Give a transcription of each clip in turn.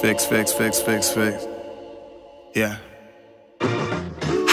Fix, fix, fix, fix, fix. Yeah.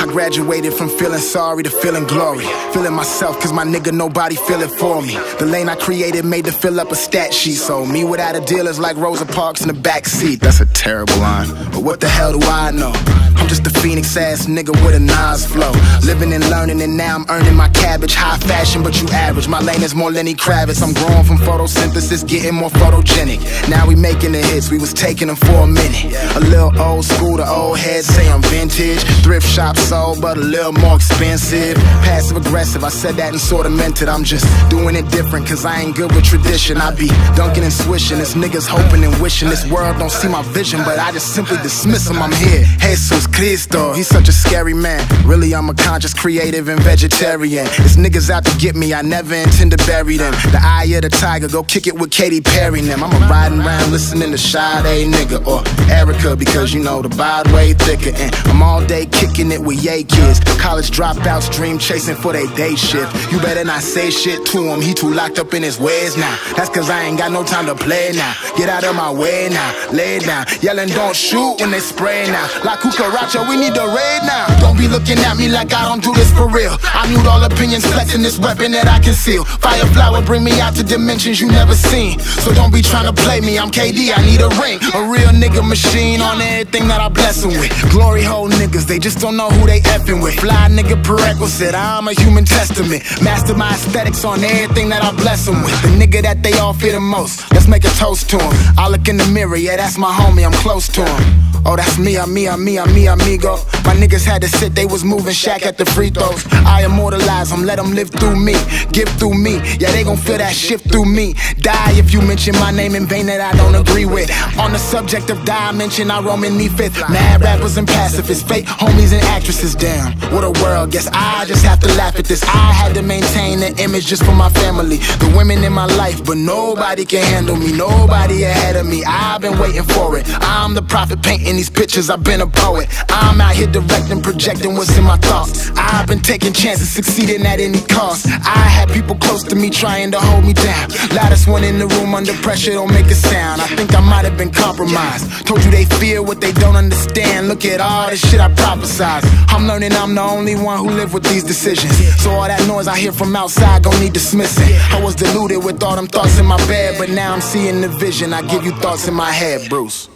Graduated from feeling sorry to feeling glory. Feeling myself, cause my nigga nobody feel it for me. The lane I created made to fill up a stat sheet. So me without a deal is like Rosa Parks in the back seat. That's a terrible line. But what the hell do I know? I'm just a phoenix ass nigga with a Nas flow. Living and learning, and now I'm earning my cabbage. High fashion, but you average. My lane is more Lenny Kravitz. I'm growing from photosynthesis, getting more photogenic. Now we making the hits, we was taking them for a minute. A little old school, the old heads say I'm vintage. Thrift shop but a little more expensive. Passive aggressive, I said that and sorta meant it. I'm just doing it different, cause I ain't good with tradition. I be dunking and swishing. This niggas hoping and wishing this world don't see my vision, but I just simply dismiss them. I'm here. Jesus Cristo, he's such a scary man. Really, I'm a conscious, creative, and vegetarian. This niggas out to get me, I never intend to bury them. The eye of the tiger, go kick it with Katy Perry them. I'm a riding around listening to Sade nigga or Erykah because you know the bod way thicker. And I'm all day kicking it with yay kids. College dropouts, dream chasing for their day shift. You better not say shit to him, he too locked up in his ways now. That's cause I ain't got no time to play now. Get out of my way now, lay down. Yelling, don't shoot when they spray now. Like Cucaracha, we need to raid now. Don't be looking at me like I don't do this for real. I mute all opinions, flexing this weapon that I conceal. Fire flower, bring me out to dimensions you never seen. So don't be trying to play me, I'm KD, I need a ring. A real nigga machine on everything that I bless him with. Glory hole niggas, they just don't know who they effing with. Fly nigga prerequisite, I'm a human testament. Master my aesthetics on everything that I bless him with. The nigga that they all fear the most, let's make a toast to him. I look in the mirror, yeah, that's my homie, I'm close to him. Oh, that's me, I'm me, I'm me, I'm me, amigo. My niggas had to sit, they was moving Shaq at the free throws. I immortalize them, let them live through me, give through me. Yeah, they gon' feel that shift through me. Die if you mention my name in vain that I don't agree with. On the subject of dimension, I roam in me fifth. Mad rappers and pacifists, fake homies and actresses. Damn, what a world. Guess I just have to laugh at this. I had to maintain an image just for my family. The women in my life, but nobody can handle me. Nobody ahead of me. I've been waiting for it. I'm the prophet painting these pictures. I've been a poet. I'm out here directing, projecting what's in my thoughts. I've been taking chances, succeeding at any cost. I had people close to me trying to hold me down. Loudest one in the room under pressure don't make a sound. I think I might have been compromised. Told you they fear what they don't understand. Look at all the shit I prophesize. I'm learning I'm the only one who live with these decisions. So all that noise I hear from outside gon' need dismissing. I was deluded with all them thoughts in my bed, but now I'm seeing the vision. I give you thoughts in my head, Bruce.